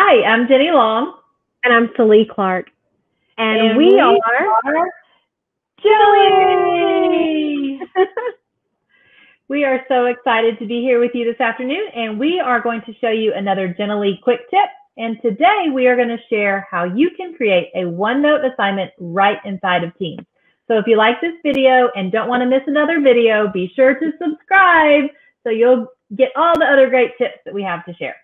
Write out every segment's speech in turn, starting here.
Hi, I'm Jenny Long. And I'm Allee Clark. And, And we, we are, are we are so excited to be here with you this afternoon, and we are going to show you another Jenallee quick tip. And today we are going to share how you can create a OneNote assignment right inside of Teams. So if you like this video and don't want to miss another video, be sure to subscribe so you'll get all the other great tips that we have to share.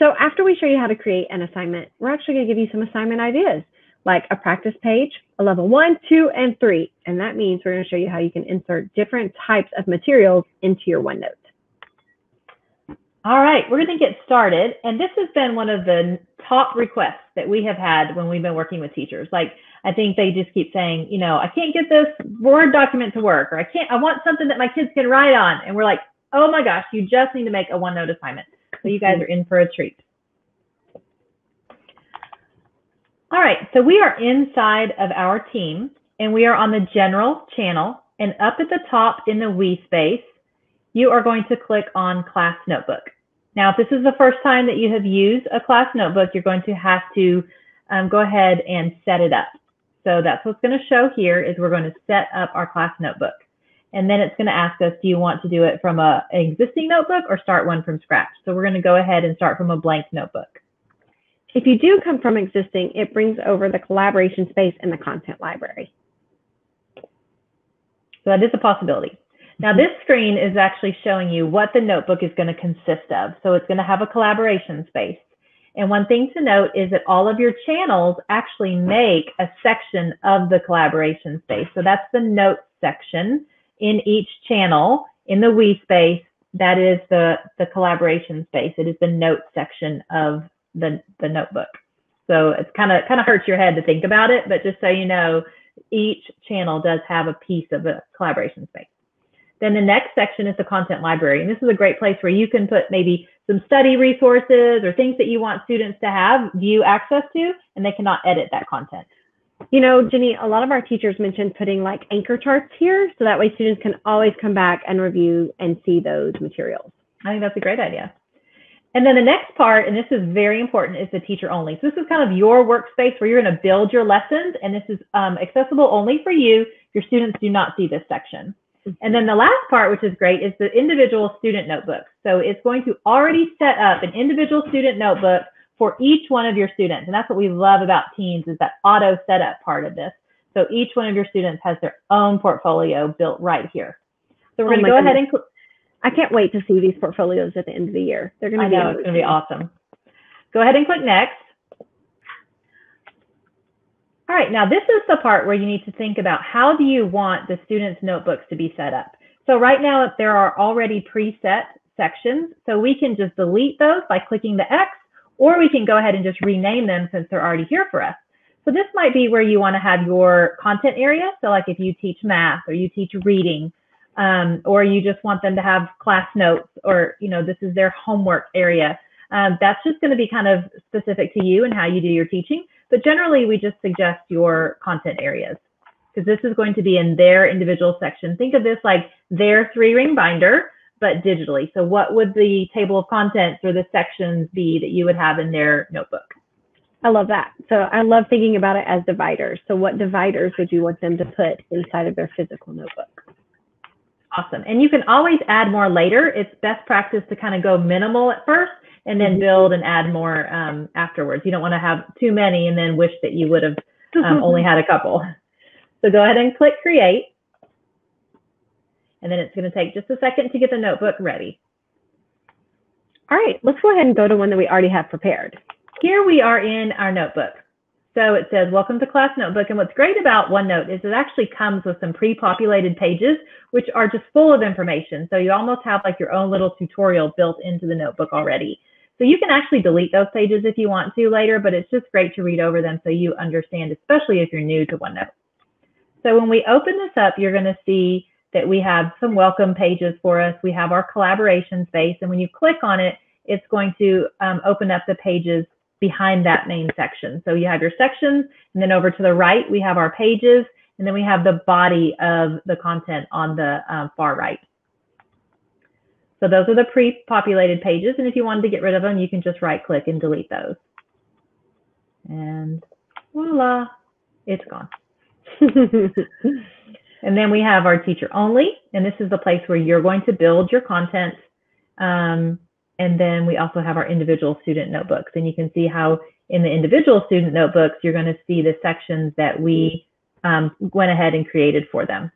So after we show you how to create an assignment, we're actually going to give you some assignment ideas, like a practice page, a level one, two, and three. And that means we're going to show you how you can insert different types of materials into your OneNote. All right, we're going to get started. And this has been one of the top requests that we have had when we've been working with teachers. Like, I think they just keep saying, you know, I can't get this Word document to work, or I can't, I want something that my kids can write on. And we're like, oh my gosh, you just need to make a OneNote assignment. So you guys are in for a treat. All right, so we are inside of our team and we are on the general channel and up at the top in the we space, you are going to click on class notebook. Now, if this is the first time that you have used a class notebook, you're going to have to um, go ahead and set it up. So that's what's going to show here is we're going to set up our class notebook. And then it's going to ask us, do you want to do it from a, an existing notebook or start one from scratch? So we're going to go ahead and start from a blank notebook. If you do come from existing, it brings over the collaboration space and the content library. So that is a possibility. Now this screen is actually showing you what the notebook is going to consist of. So it's going to have a collaboration space. And one thing to note is that all of your channels actually make a section of the collaboration space. So that's the notes section in each channel in the we space. That is the, the collaboration space. It is the notes section of the, the notebook. So it's kind of kind of hurts your head to think about it, but just so you know, each channel does have a piece of a collaboration space. Then the next section is the content library. And this is a great place where you can put maybe some study resources or things that you want students to have view access to, and they cannot edit that content. You know, Jenny, a lot of our teachers mentioned putting like anchor charts here so that way students can always come back and review and see those materials. I think that's a great idea. And then the next part, and this is very important, is the teacher only. So this is kind of your workspace where you're going to build your lessons, and this is um, accessible only for you. Your students do not see this section. And then the last part, which is great, is the individual student notebooks. So it's going to already set up an individual student notebook for each one of your students. And that's what we love about Teams is that auto setup part of this. So each one of your students has their own portfolio built right here. So we're Oh going to go ahead and I can't wait to see these portfolios at the end of the year. They're going to be know, it's going to be awesome. Go ahead and click next. All right, now this is the part where you need to think about how do you want the students' notebooks to be set up. So right now there are already preset sections, so we can just delete those by clicking the X, or we can go ahead and just rename them since they're already here for us. So this might be where you want to have your content area. So like if you teach math or you teach reading, um, or you just want them to have class notes, or you know this is their homework area. Um, that's just going to be kind of specific to you and how you do your teaching. But generally, we just suggest your content areas because this is going to be in their individual section. Think of this like their three ring binder, but digitally. So what would the table of contents or the sections be that you would have in their notebook? I love that. So I love thinking about it as dividers. So what dividers would you want them to put inside of their physical notebook? Awesome. And you can always add more later. It's best practice to kind of go minimal at first and then Mhm. build and add more um, afterwards. You don't want to have too many and then wish that you would have um, only had a couple. So go ahead and click create. And then it's going to take just a second to get the notebook ready. All right, let's go ahead and go to one that we already have prepared. Here we are in our notebook. So it says, welcome to class notebook. And what's great about OneNote is it actually comes with some pre-populated pages, which are just full of information. So you almost have like your own little tutorial built into the notebook already. So you can actually delete those pages if you want to later, but it's just great to read over them so you understand, especially if you're new to OneNote. So when we open this up, you're going to see that we have some welcome pages for us. We have our collaboration space. And when you click on it, it's going to um, open up the pages behind that main section. So you have your sections, and then over to the right, we have our pages, and then we have the body of the content on the um, far right. So those are the pre-populated pages. And if you wanted to get rid of them, you can just right click and delete those. And voila, it's gone. and then we have our teacher only, and this is the place where you're going to build your content. Um, and then we also have our individual student notebooks, and you can see how in the individual student notebooks, you're going to see the sections that we um, went ahead and created for them.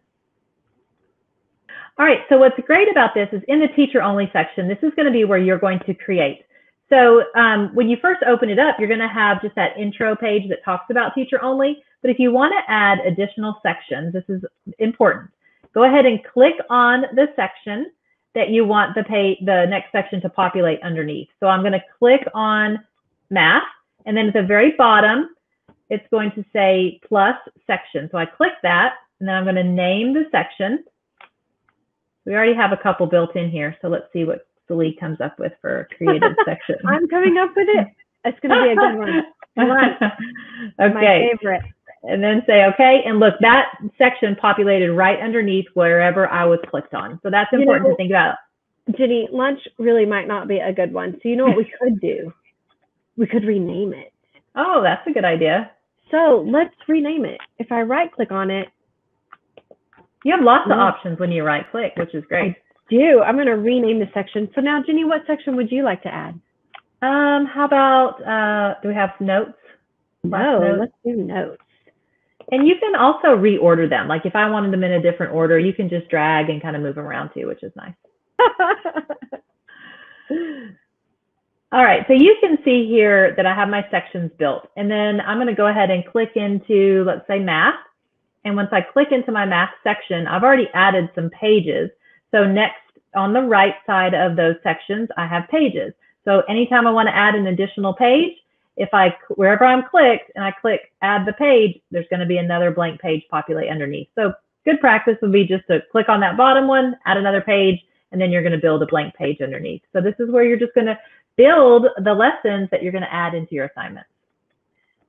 All right, so what's great about this is in the teacher only section, this is going to be where you're going to create. So um, when you first open it up, you're going to have just that intro page that talks about teacher only. But if you want to add additional sections, this is important. Go ahead and click on the section that you want the pay, the next section to populate underneath. So I'm going to click on math, and then at the very bottom, it's going to say plus section. So I click that, and then I'm going to name the section. We already have a couple built in here, so let's see what Allee comes up with for a creative section. I'm coming up with it. It's going to be a good one. okay. My favorite. And then say okay, and look, that section populated right underneath wherever I was clicked on. So that's important you know, to think about. Jenny, lunch really might not be a good one. So you know what we could do? We could rename it. Oh, that's a good idea. So let's rename it. If I right click on it, you have lots of options when you right click, which is great. Do. I'm going to rename the section. So now, Jenny, what section would you like to add? Um, how about, uh, do we have notes? No, notes? let's do notes. And you can also reorder them. Like if I wanted them in a different order, you can just drag and kind of move them around too, which is nice. All right, so you can see here that I have my sections built. And then I'm going to go ahead and click into, let's say, math. And once I click into my math section, I've already added some pages. So next on the right side of those sections, I have pages. So anytime I want to add an additional page, if I, wherever I'm clicked and I click add the page, there's going to be another blank page populate underneath. So good practice would be just to click on that bottom one, add another page, and then you're going to build a blank page underneath. So this is where you're just going to build the lessons that you're going to add into your assignment.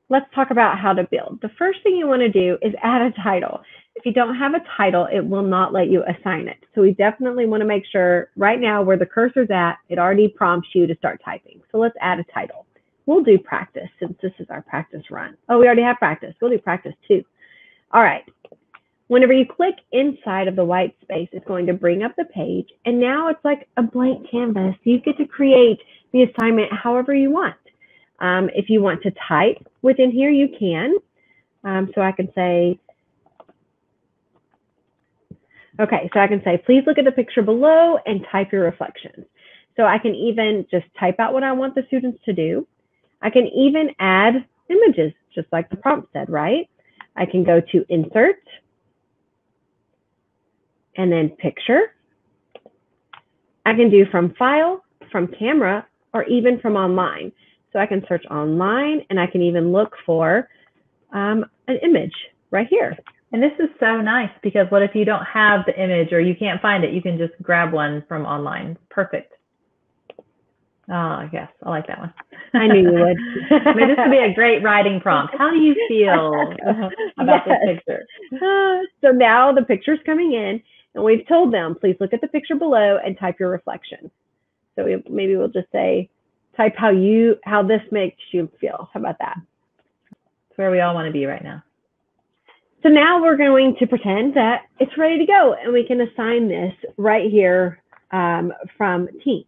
Let's talk about how to build. The first thing you want to do is add a title. If you don't have a title, it will not let you assign it. So we definitely want to make sure right now where the cursor's at, it already prompts you to start typing. So let's add a title. We'll do practice since this is our practice run. Oh, we already have practice. We'll do practice too. All right. Whenever you click inside of the white space, it's going to bring up the page. And now it's like a blank canvas. You get to create the assignment however you want. Um, if you want to type within here, you can. Um, so I can say, okay, so I can say, please look at the picture below and type your reflections. So I can even just type out what I want the students to do. I can even add images, just like the prompt said, right? I can go to insert and then picture. I can do from file, from camera, or even from online. So I can search online and I can even look for um, an image right here. And this is so nice because what if you don't have the image or you can't find it, you can just grab one from online. Perfect. Oh, yes, I like that one. I knew you would. I mean, this would be a great writing prompt. How do you feel about yes. this picture? Uh, so now the picture's coming in, and we've told them, please look at the picture below and type your reflection. So we, maybe we'll just say, type how you, how this makes you feel. How about that? It's where we all want to be right now. So now we're going to pretend that it's ready to go, and we can assign this right here um, from Teams.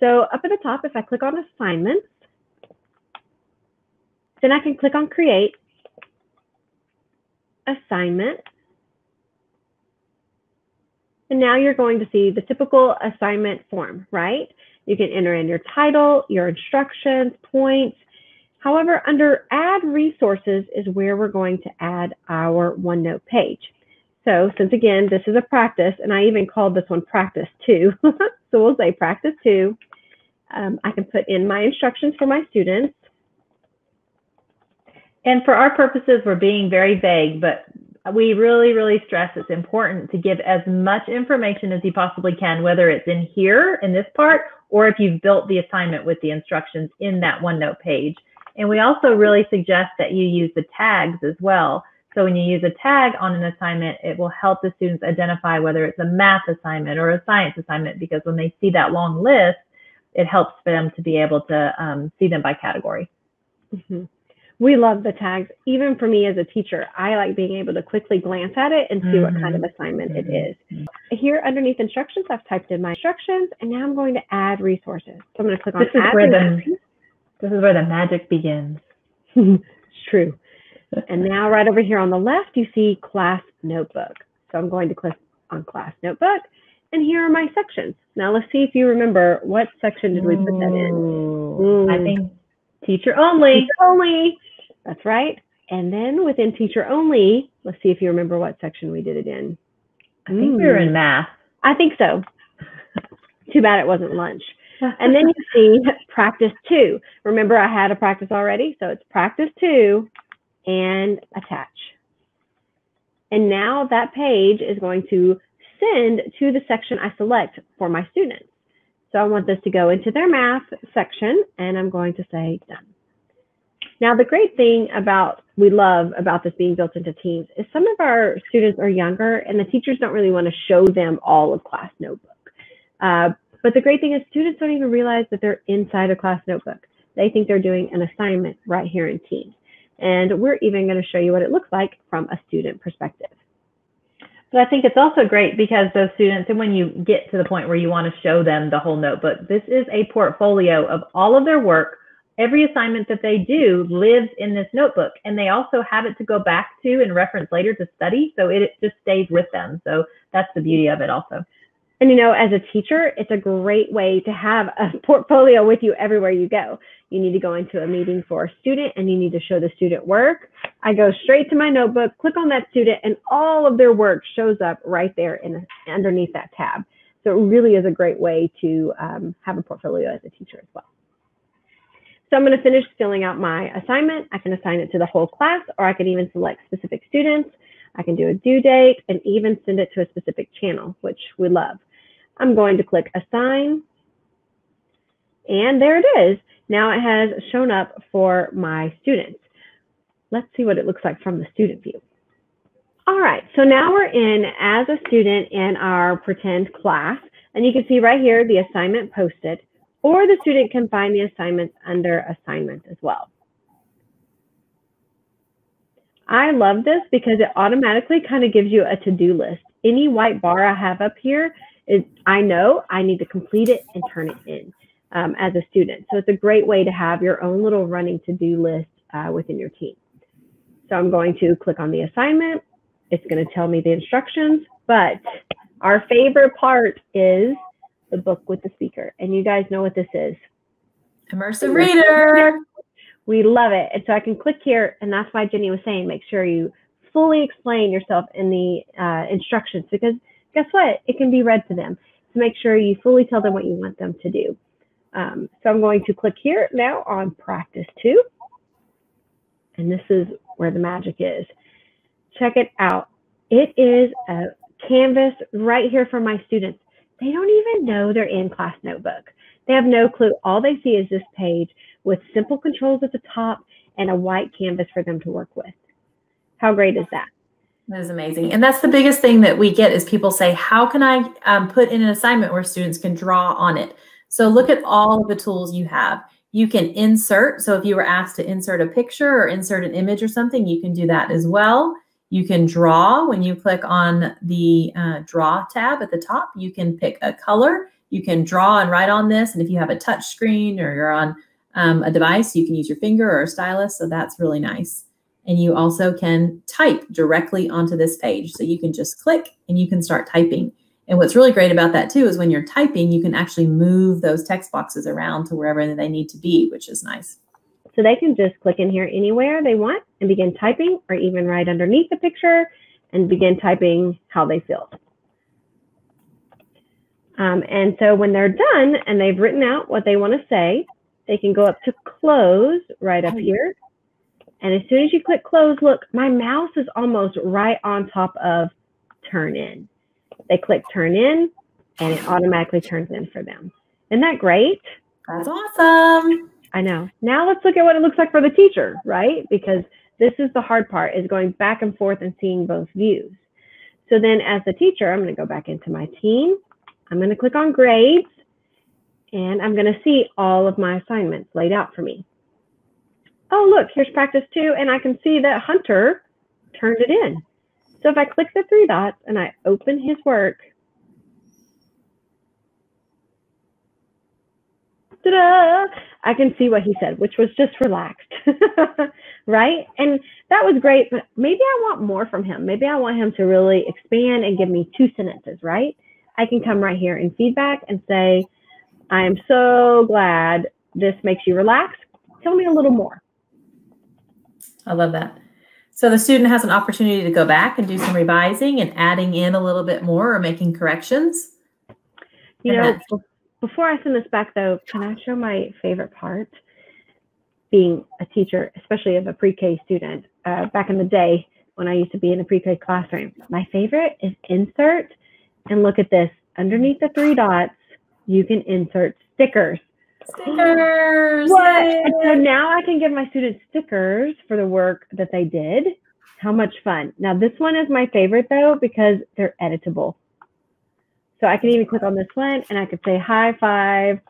So up at the top, if I click on assignments, then I can click on create, assignment, and now you're going to see the typical assignment form, right? You can enter in your title, your instructions, points. However, under add resources is where we're going to add our OneNote page. So since again, this is a practice, and I even called this one practice two. so we'll say practice two. Um, I can put in my instructions for my students. And for our purposes, we're being very vague, but we really, really stress it's important to give as much information as you possibly can, whether it's in here in this part, or if you've built the assignment with the instructions in that OneNote page. And we also really suggest that you use the tags as well. So when you use a tag on an assignment, it will help the students identify whether it's a math assignment or a science assignment because when they see that long list, it helps them to be able to um, see them by category. Mm-hmm. We love the tags. Even for me as a teacher, I like being able to quickly glance at it and see mm-hmm. what kind of mm-hmm. assignment mm-hmm. it is. Here underneath instructions, I've typed in my instructions and now I'm going to add resources. So I'm going to click on this is add where the, This is where the magic begins. it's true. and now right over here on the left, you see class notebook. So I'm going to click on class notebook and here are my sections. Now let's see if you remember what section did we put that in. Mm. I think teacher only. Teacher only. That's right. And then within teacher only, let's see if you remember what section we did it in. I think mm. we were in math. I think so. Too bad it wasn't lunch. and then you see practice two. Remember, I had a practice already, so it's practice two and attach. And now that page is going to send to the section I select for my students. So I want this to go into their math section and I'm going to say done. Now, the great thing about we love about this being built into Teams is some of our students are younger and the teachers don't really want to show them all of class notebook. Uh, but the great thing is students don't even realize that they're inside a class notebook. They think they're doing an assignment right here in Teams. And we're even going to show you what it looks like from a student perspective. But I think it's also great because those students, and when you get to the point where you want to show them the whole notebook, this is a portfolio of all of their work. Every assignment that they do lives in this notebook, and they also have it to go back to and reference later to study. So it, just stays with them. So that's the beauty of it, also. And you know, as a teacher, it's a great way to have a portfolio with you everywhere you go. You need to go into a meeting for a student and you need to show the student work. I go straight to my notebook, click on that student, and all of their work shows up right there in underneath that tab. So it really is a great way to um, have a portfolio as a teacher as well. So I'm going to finish filling out my assignment. I can assign it to the whole class, or I can even select specific students. I can do a due date and even send it to a specific channel, which we love. I'm going to click assign. And there it is. Now it has shown up for my students. Let's see what it looks like from the student view. All right, so now we're in as a student in our pretend class. And you can see right here the assignment posted, or the student can find the assignments under assignment as well. I love this because it automatically kind of gives you a to-do list. Any white bar I have up here is I know I need to complete it and turn it in um, as a student. So it's a great way to have your own little running to-do list uh, within your team. So I'm going to click on the assignment. It's going to tell me the instructions, but our favorite part is the book with the speaker. And you guys know what this is. Immersive reader. We love it. And so I can click here, and that's why Jenny was saying, make sure you fully explain yourself in the uh, instructions because guess what? It can be read to them. So make sure you fully tell them what you want them to do. Um, so I'm going to click here now on practice two. And this is where the magic is. Check it out. It is a canvas right here for my students. They don't even know they're in class notebook. They have no clue. All they see is this page with simple controls at the top and a white canvas for them to work with. How great is that? That is amazing. And that's the biggest thing that we get is people say, how can I um, put in an assignment where students can draw on it? So look at all of the tools you have. You can insert. So if you were asked to insert a picture or insert an image or something, you can do that as well. You can draw when you click on the uh, draw tab at the top. You can pick a color. You can draw and write on this. And if you have a touch screen or you're on um, a device, you can use your finger or a stylus. So that's really nice. And you also can type directly onto this page. So you can just click and you can start typing. And what's really great about that too is when you're typing, you can actually move those text boxes around to wherever they need to be, which is nice. So they can just click in here anywhere they want and begin typing or even right underneath the picture and begin typing how they feel. Um, and so when they're done and they've written out what they want to say, they can go up to close right up here and as soon as you click close, look, my mouse is almost right on top of turn in. They click turn in and it automatically turns in for them. Isn't that great? That's awesome. I know. Now let's look at what it looks like for the teacher, right? Because This is the hard part is going back and forth and seeing both views. So then as the teacher, I'm going to go back into my team. I'm going to click on grades and I'm going to see all of my assignments laid out for me. Oh, look, here's practice two. And I can see that Hunter turned it in. So if I click the three dots and I open his work, ta-da, I can see what he said, which was just relaxed, right? And that was great, but maybe I want more from him. Maybe I want him to really expand and give me two sentences, right? I can come right here in feedback and say, I am so glad this makes you relax. Tell me a little more. I love that. So the student has an opportunity to go back and do some revising and adding in a little bit more or making corrections. You know, before I send this back though, can I show my favorite part? Being a teacher, especially of a pre-K student, uh, back in the day when I used to be in a pre-K classroom, my favorite is insert. And look at this, underneath the three dots, you can insert stickers. Stickers. What? so now I can give my students stickers for the work that they did. How much fun. Now this one is my favorite though, because they're editable. So I can even click on this one and I could say high five,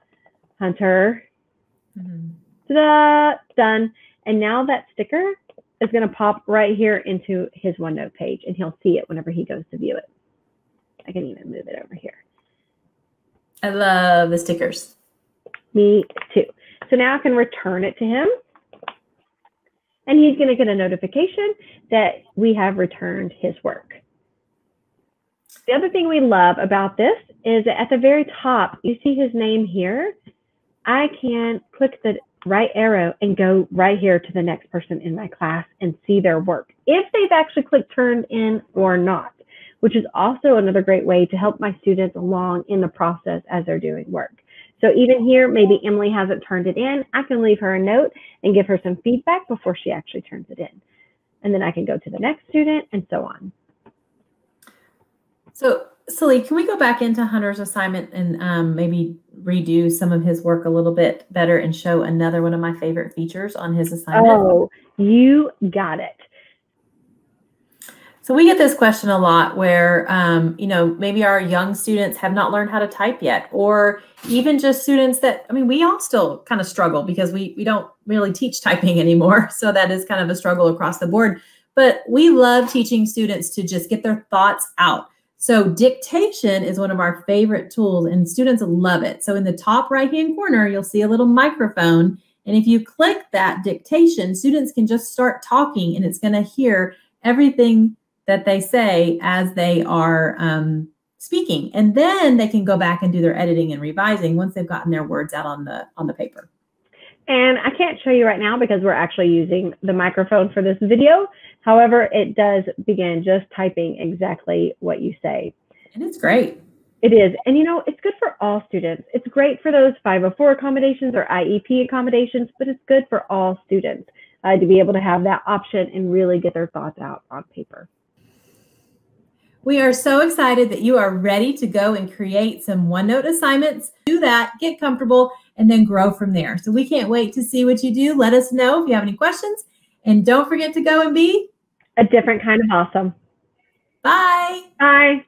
Hunter. Mm-hmm. Ta-da, done. And now that sticker is going to pop right here into his OneNote page and he'll see it whenever he goes to view it. I can even move it over here. I love the stickers. Me too. So now I can return it to him. And he's going to get a notification that we have returned his work. The other thing we love about this is that at the very top, you see his name here. I can click the right arrow and go right here to the next person in my class and see their work if they've actually clicked turned in or not, which is also another great way to help my students along in the process as they're doing work. So even here, maybe Emily hasn't turned it in. I can leave her a note and give her some feedback before she actually turns it in. And then I can go to the next student and so on. So, Allee, can we go back into Hunter's assignment and um, maybe redo some of his work a little bit better and show another one of my favorite features on his assignment? Oh, you got it. So we get this question a lot where, um, you know, maybe our young students have not learned how to type yet, or even just students that, I mean, we all still kind of struggle because we, we don't really teach typing anymore. So that is kind of a struggle across the board. But we love teaching students to just get their thoughts out. So dictation is one of our favorite tools and students love it. So in the top right-hand corner, you'll see a little microphone. And if you click that dictation, students can just start talking and it's going to hear everything that they say as they are um, speaking. And then they can go back and do their editing and revising once they've gotten their words out on the on the paper. And I can't show you right now because we're actually using the microphone for this video. However, it does begin just typing exactly what you say. And it's great. It is. And you know, it's good for all students. It's great for those 504 accommodations or IEP accommodations, but it's good for all students uh, to be able to have that option and really get their thoughts out on paper. We are so excited that you are ready to go and create some OneNote assignments. Do that, get comfortable, and then grow from there. So we can't wait to see what you do. Let us know if you have any questions. And don't forget to go and be a different kind of awesome. Bye. Bye.